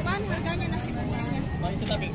Apaan harganya nasi kukulinya? Itu tapi.